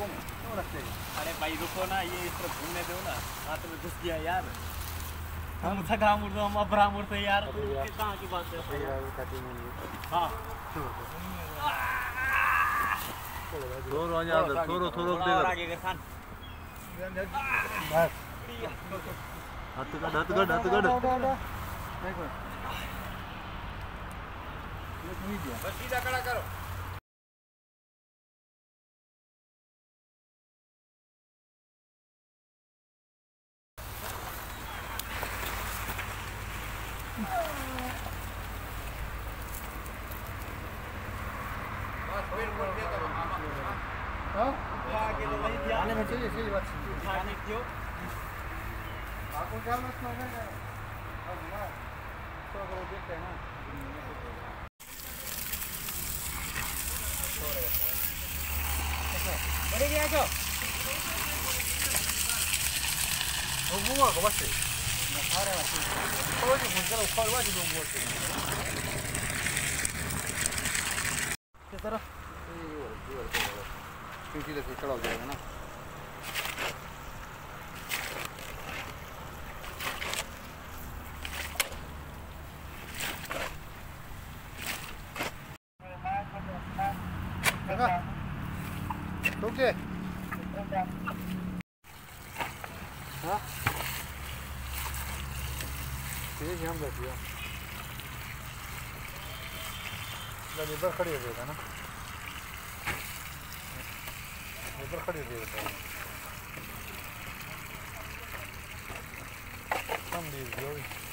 अरे भाई रुको ना ये इस तरफ़ घूमने दो ना। हाथ में घुस गया यार। हम थका मुड़ दो हम अबरा मुड़ते यार। कहाँ की बात है? हाँ। थोरो अञा थोरो थोरो थोड़ा बस सीधा आगे तो वही ध्यान आने में चाहिए सही बात क्यों आपको क्या ઊભું ખબર છે ફરવા જ ઊભું છે તરફ ચૂંટી લેશે ચડાવ જાય ના जे हाँ? हम बैठिए लेबर खड़ी हो जाएगा ना? लेबर खड़ी हो जाएगा कम लीजिए